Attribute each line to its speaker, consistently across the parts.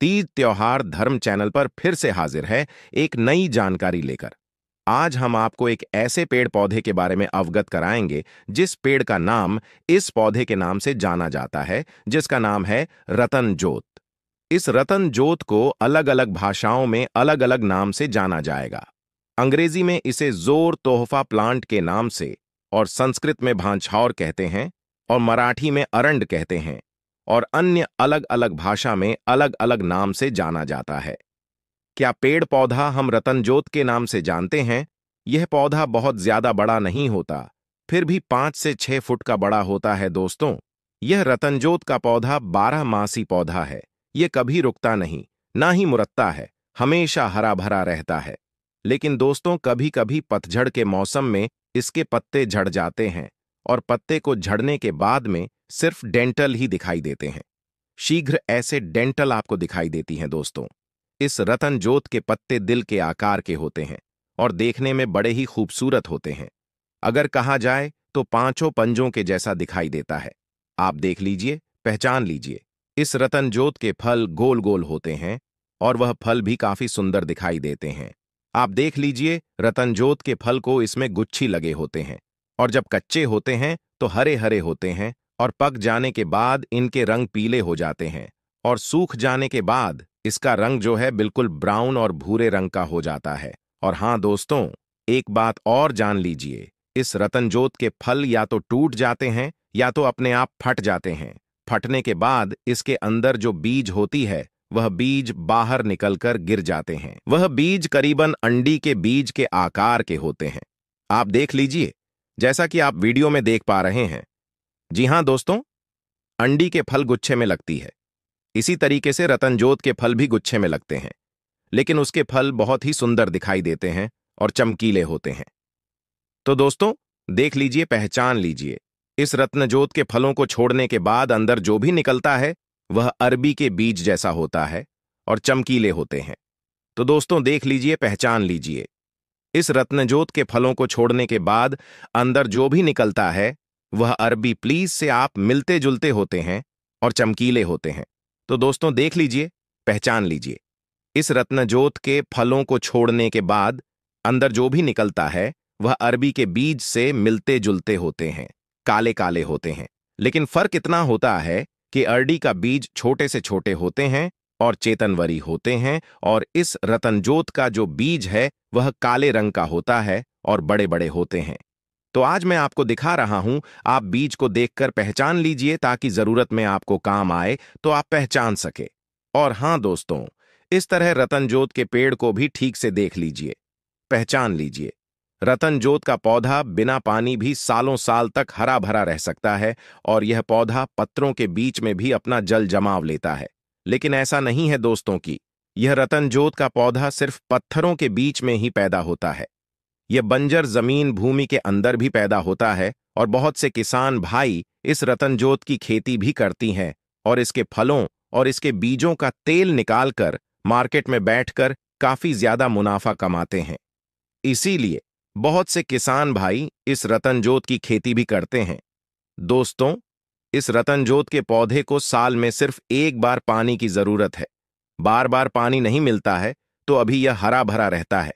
Speaker 1: तीज त्योहार धर्म चैनल पर फिर से हाजिर है एक नई जानकारी लेकर। आज हम आपको एक ऐसे पेड़ पौधे के बारे में अवगत कराएँगे, जिस पेड़ का नाम इस पौधे के नाम से जाना जाता है, जिसका नाम है रतन जोत इस रतन जोत को अलग अलग भाषाओं में अलग अलग नाम से जाना जाएगा। अंग्रेज़ी में इसे ज़ोर तोहफा प्लांट के नाम से और संस्कृत में भांछौर कहते हैं और मराठी में अरंड कहते हैं। और अन्य अलग अलग भाषा में अलग अलग नाम से जाना जाता है। क्या पेड़ पौधा हम रतनजोत के नाम से जानते हैं? यह पौधा बहुत ज़्यादा बड़ा नहीं होता, फिर भी पाँच से छह फुट का बड़ा होता है दोस्तों। यह रतनजोत का पौधा बारह मासी पौधा है। यह कभी रुकता नहीं, ना ही मुरत्ता है, हमेशा हरा भरा रहता है। लेकिन दोस्तों कभी कभी पतझड़ के मौसम में इसके पत्ते झड़ जाते हैं, और पत्ते को झड़ने के बाद में सिर्फ़ डेंटल ही दिखाई देते हैं। शीघ्र ऐसे डेंटल आपको दिखाई देती हैं दोस्तों। इस रतन जोत के पत्ते दिल के आकार के होते हैं और देखने में बड़े ही खूबसूरत होते हैं। अगर कहा जाए तो पाँचों पंजों के जैसा दिखाई देता है। आप देख लीजिए, पहचान लीजिए। इस रतन जोत के फल गोल गोल होते हैं और वह फल भी काफ़ी सुंदर दिखाई देते हैं। आप देख लीजिए रतन जोत के फल को इसमें गुच्छी लगे होते हैं और जब कच्चे होते हैं तो हरे हरे होते हैं और पक जाने के बाद इनके रंग पीले हो जाते हैं, और सूख जाने के बाद इसका रंग जो है बिल्कुल ब्राउन और भूरे रंग का हो जाता है। और हाँ दोस्तों, एक बात और जान लीजिए, इस रतनजोत के फल या तो टूट जाते हैं, या तो अपने आप फट जाते हैं। फटने के बाद इसके अंदर जो बीज होती है, वह बीज बाहर निकलकर गिर जाते हैं। वह बीज करीबन अंडी के बीज के आकार के होते हैं। आप देख लीजिए, जैसा कि आप वीडियो में देख पा रहे हैं जी हाँ दोस्तों, अंडी के फल गुच्छे में लगती है। इसी तरीके से रतनजोत के फल भी गुच्छे में लगते हैं। लेकिन उसके फल बहुत ही सुंदर दिखाई देते हैं और चमकीले होते हैं। तो दोस्तों, देख लीजिए, पहचान लीजिए, इस रत्नजोत के फलों को छोड़ने के बाद अंदर जो भी निकलता है, वह अरबी के बीज जैसा होता है और चमकीले होते हैं। तो दोस्तों, देख लीजिए, पहचान लीजिए, इस रत्नजोत के फलों को छोड़ने के बाद अंदर जो भी निकलता है वह अरबी प्लीज़ से आप मिलते जुलते होते हैं और चमकीले होते हैं। तो दोस्तों देख लीजिए, पहचान लीजिए। इस रत्नजोत के फलों को छोड़ने के बाद अंदर जो भी निकलता है, वह अरबी के बीज से मिलते जुलते होते हैं काले काले होते हैं। लेकिन फ़र्क इतना होता है कि अरडी का बीज छोटे से छोटे होते हैं और चेतनवरी होते हैं और इस रतनजोत का जो बीज है, वह काले रंग का होता है और बड़े बड़े होते हैं। तो आज मैं आपको दिखा रहा हूँ, आप बीज को देखकर पहचान लीजिए ताकि ज़रूरत में आपको काम आए तो आप पहचान सके। और हाँ दोस्तों, इस तरह रतनजोत के पेड़ को भी ठीक से देख लीजिए, पहचान लीजिए। रतनजोत का पौधा बिना पानी भी सालों साल तक हरा भरा रह सकता है और यह पौधा पत्रों के बीच में भी अपना जल जमाव लेता है। लेकिन ऐसा नहीं है दोस्तों की यह रतनजोत का पौधा सिर्फ़ पत्थरों के बीच में ही पैदा होता है। यह बंजर ज़मीन भूमि के अंदर भी पैदा होता है और बहुत से किसान भाई इस रतनजोत की खेती भी करती हैं और इसके फलों और इसके बीजों का तेल निकालकर मार्केट में बैठकर काफ़ी ज़्यादा मुनाफा कमाते हैं। इसीलिए बहुत से किसान भाई इस रतनजोत की खेती भी करते हैं। दोस्तों, इस रतनजोत के पौधे को साल में सिर्फ़ एक बार पानी की ज़रूरत है। बार बार पानी नहीं मिलता है तो अभी यह हरा भरा रहता है।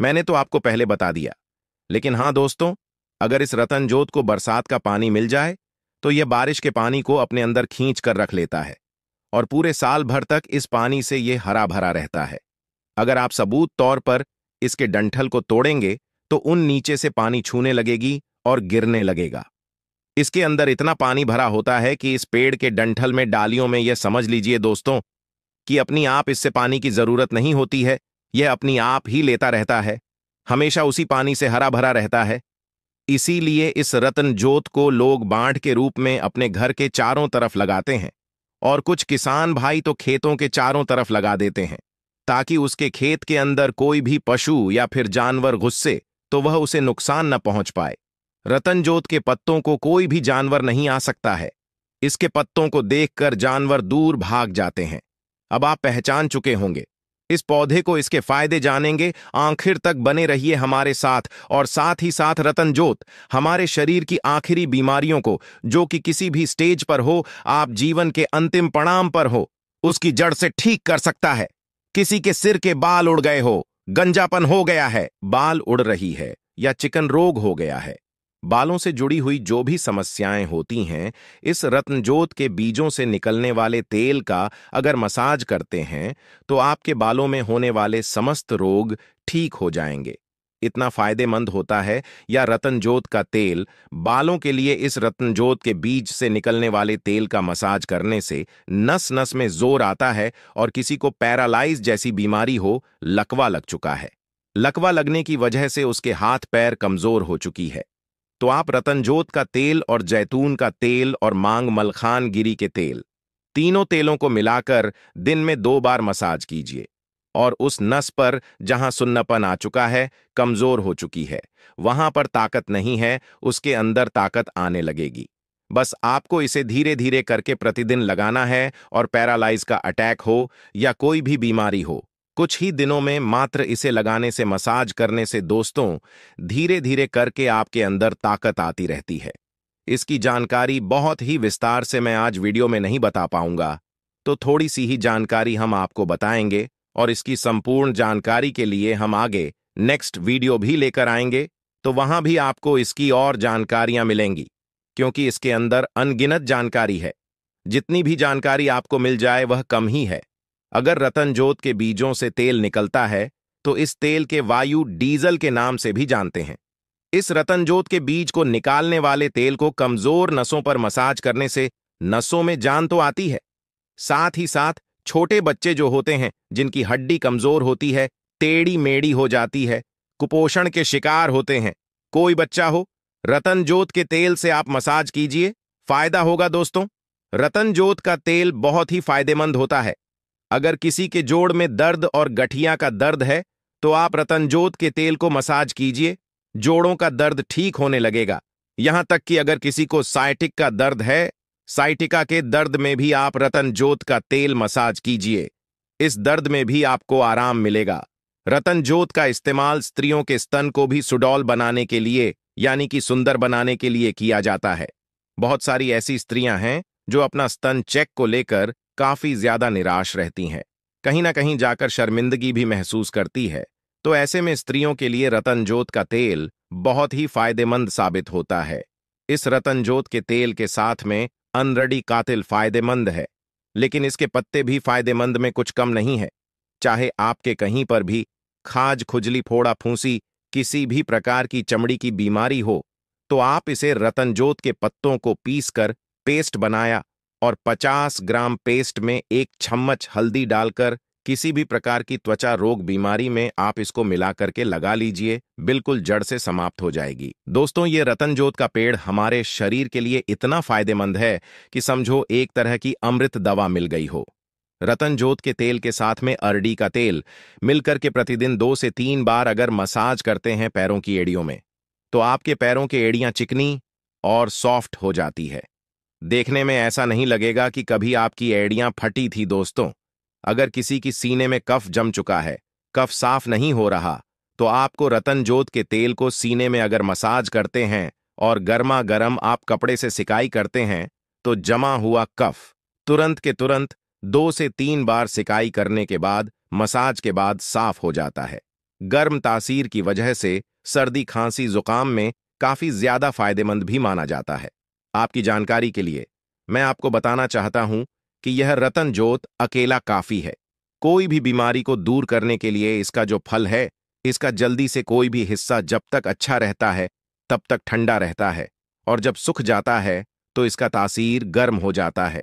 Speaker 1: मैंने तो आपको पहले बता दिया। लेकिन हाँ दोस्तों, अगर इस रतनजोत को बरसात का पानी मिल जाए तो यह बारिश के पानी को अपने अंदर खींच कर रख लेता है, और पूरे साल भर तक इस पानी से यह हरा भरा रहता है। अगर आप सबूत तौर पर इसके डंठल को तोड़ेंगे तो उन नीचे से पानी छूने लगेगी और गिरने लगेगा। इसके अंदर इतना पानी भरा होता है कि इस पेड़ के डंठल में डालियों में यह समझ लीजिए दोस्तों, कि अपनी आप इससे पानी की ज़रूरत नहीं होती है यह अपनी आप ही लेता रहता है। हमेशा उसी पानी से हरा भरा रहता है। इसीलिए इस रतन जोत को लोग बाढ़ के रूप में अपने घर के चारों तरफ़ लगाते हैं और कुछ किसान भाई तो खेतों के चारों तरफ़ लगा देते हैं, ताकि उसके खेत के अंदर कोई भी पशु या फिर जानवर गुस्से तो वह उसे नुकसान न पहुँच पाए। रतन रतनजोत के पत्तों को कोई भी जानवर नहीं आ सकता है। इसके पत्तों को देखकर जानवर दूर भाग जाते हैं। अब आप पहचान चुके होंगे। इस पौधे को इसके फ़ायदे जानेंगे। आखिर तक बने रहिए हमारे साथ और साथ ही साथ रतनजोत हमारे शरीर की आखिरी बीमारियों को, जो कि किसी भी स्टेज पर हो, आप जीवन के अंतिम पड़ाम पर हो, उसकी जड़ से ठीक कर सकता है। किसी के सिर के बाल उड़ गए हो, गंजापन हो गया है, बाल उड़ रही है या चिकन रोग हो गया है। बालों से जुड़ी हुई जो भी समस्याएँ होती हैं, इस रत्नजोत के बीजों से निकलने वाले तेल का अगर मसाज करते हैं तो आपके बालों में होने वाले समस्त रोग ठीक हो जाएँगे। इतना फ़ायदेमंद होता है या रतनजोत का तेल बालों के लिए इस रत्नजोत के बीज से निकलने वाले तेल का मसाज करने से नस नस में ज़ोर आता है और किसी को पैरालाइज जैसी बीमारी हो, लकवा लग चुका है। लकवा लगने की वजह से उसके हाथ पैर कमज़ोर हो चुकी है। तो आप रतनजोत का तेल और जैतून का तेल और मांग मलखान गिरी के तेल। तीनों तेलों को मिलाकर दिन में दो बार मसाज कीजिए। और उस नस पर जहाँ सुन्नपन आ चुका है, कमज़ोर हो चुकी है। वहाँ पर ताकत नहीं है, उसके अंदर ताकत आने लगेगी। बस आपको इसे धीरे धीरे करके प्रतिदिन लगाना है और पैरालाइज का अटैक हो या कोई भी बीमारी हो कुछ ही दिनों में मात्र इसे लगाने से, मसाज करने से दोस्तों धीरे धीरे करके आपके अंदर ताकत आती रहती है। इसकी जानकारी बहुत ही विस्तार से मैं आज वीडियो में नहीं बता पाऊँगा। तो थोड़ी सी ही जानकारी हम आपको बताएँगे और इसकी संपूर्ण जानकारी के लिए हम आगे नेक्स्ट वीडियो भी लेकर आएँगे तो वहाँ भी आपको इसकी और जानकारियाँ मिलेंगी, क्योंकि इसके अंदर अनगिनत जानकारी है। जितनी भी जानकारी आपको मिल जाए, वह कम ही है। अगर रतनजोत के बीजों से तेल निकलता है तो इस तेल के वायु डीजल के नाम से भी जानते हैं। इस रतनजोत के बीज को निकालने वाले तेल को कमज़ोर नसों पर मसाज करने से नसों में जान तो आती है। साथ ही साथ, छोटे बच्चे जो होते हैं, जिनकी हड्डी कमज़ोर होती है, टेढ़ी मेढ़ी हो जाती है, कुपोषण के शिकार होते हैं। कोई बच्चा हो रतनजोत के तेल से आप मसाज कीजिए, फ़ायदा होगा दोस्तों। रतनजोत का तेल बहुत ही फ़ायदेमंद होता है। अगर किसी के जोड़ में दर्द और गठिया का दर्द है तो आप रतनजोत के तेल को मसाज कीजिए। जोड़ों का दर्द ठीक होने लगेगा। यहाँ तक कि अगर किसी को साइटिक का दर्द है, साइटिका के दर्द में भी आप रतन जोत का तेल मसाज कीजिए। इस दर्द में भी आपको आराम मिलेगा। रतन जोत का इस्तेमाल स्त्रियों के स्तन को भी सुडौल बनाने के लिए, यानी कि सुंदर बनाने के लिए किया जाता है। बहुत सारी ऐसी स्त्रियाँ हैं, जो अपना स्तन चेक को लेकर काफ़ी ज़्यादा निराश रहती हैं। कहीं ना कहीं जाकर शर्मिंदगी भी महसूस करती है। तो ऐसे में स्त्रियों के लिए रतनजोत का तेल बहुत ही फ़ायदेमंद साबित होता है। इस रतनजोत के तेल के साथ में अनरडी कातिल फ़ायदेमंद है, लेकिन इसके पत्ते भी फ़ायदेमंद में कुछ कम नहीं है। चाहे आपके कहीं पर भी खाज खुजली फोड़ा फूसी किसी भी प्रकार की चमड़ी की बीमारी हो तो आप इसे रतनजोत के पत्तों को पीसकर पेस्ट बनाया और 50 ग्राम पेस्ट में एक चम्मच हल्दी डालकर किसी भी प्रकार की त्वचा रोग बीमारी में आप इसको मिला करके लगा लीजिए, बिल्कुल जड़ से समाप्त हो जाएगी। दोस्तों, ये रतनजोत का पेड़ हमारे शरीर के लिए इतना फ़ायदेमंद है कि समझो एक तरह की अमृत दवा मिल गई हो। रतनजोत के तेल के साथ में अरडी का तेल मिलकर के प्रतिदिन दो से तीन बार अगर मसाज करते हैं पैरों की एड़ियों में तो आपके पैरों की एड़ियाँ चिकनी और सॉफ्ट हो जाती है। देखने में ऐसा नहीं लगेगा कि कभी आपकी एड़ियाँ फटी थी दोस्तों। अगर किसी की सीने में कफ जम चुका है, कफ साफ़ नहीं हो रहा तो आपको रतन जोत के तेल को सीने में अगर मसाज करते हैं और गर्मा गर्म आप कपड़े से सिकाई करते हैं तो जमा हुआ कफ तुरंत के तुरंत दो से तीन बार सिकाई करने के बाद, मसाज के बाद साफ़ हो जाता है। गर्म तासीर की वजह से सर्दी खांसी जुकाम में काफ़ी ज़्यादा फ़ायदेमंद भी माना जाता है। आपकी जानकारी के लिए। मैं आपको बताना चाहता हूँ कि यह रतन जोत अकेला काफ़ी है। कोई भी बीमारी को दूर करने के लिए इसका जो फल है, इसका जल्दी से कोई भी हिस्सा जब तक अच्छा रहता है, तब तक ठंडा रहता है और जब सुख जाता है तो इसका तासीर गर्म हो जाता है।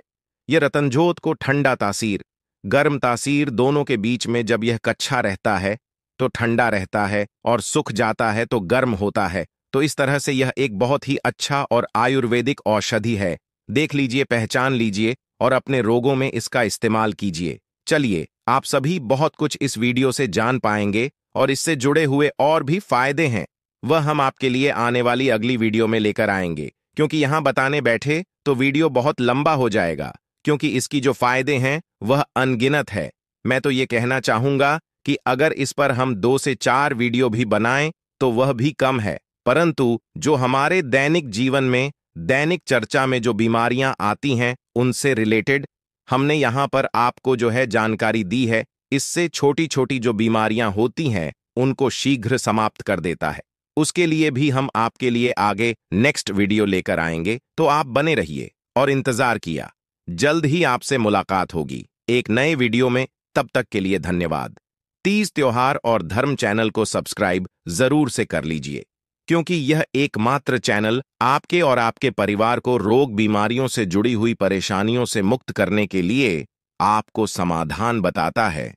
Speaker 1: यह रतनजोत को ठंडा तासीर, गर्म तासीर दोनों के बीच में जब यह कच्छा रहता है तो ठंडा रहता है और सुख जाता है तो गर्म होता है। तो इस तरह से यह एक बहुत ही अच्छा और आयुर्वेदिक औषधि है। देख लीजिए, पहचान लीजिए और अपने रोगों में इसका इस्तेमाल कीजिए। चलिए, आप सभी बहुत कुछ इस वीडियो से जान पाएँगे और इससे जुड़े हुए और भी फ़ायदे हैं। वह हम आपके लिए आने वाली अगली वीडियो में लेकर आएँगे। क्योंकि यहाँ बताने बैठे तो वीडियो बहुत लंबा हो जाएगा, क्योंकि इसकी जो फ़ायदे हैं, वह अनगिनत है। मैं तो ये कहना चाहूँगा कि अगर इस पर हम दो से चार वीडियो भी बनाएँ तो वह भी कम है। परंतु जो हमारे दैनिक जीवन में, दैनिक चर्चा में जो बीमारियाँ आती हैं, उनसे रिलेटेड हमने यहाँ पर आपको जो है जानकारी दी है, इससे छोटी छोटी जो बीमारियाँ होती हैं, उनको शीघ्र समाप्त कर देता है। उसके लिए भी हम आपके लिए आगे नेक्स्ट वीडियो लेकर आएँगे तो आप बने रहिए और इंतज़ार किया। जल्द ही आपसे मुलाकात होगी। एक नए वीडियो में, तब तक के लिए धन्यवाद। तीज त्योहार और धर्म चैनल को सब्सक्राइब ज़रूर से कर लीजिए। क्योंकि यह एकमात्र चैनल आपके और आपके परिवार को रोग बीमारियों से जुड़ी हुई परेशानियों से मुक्त करने के लिए आपको समाधान बताता है।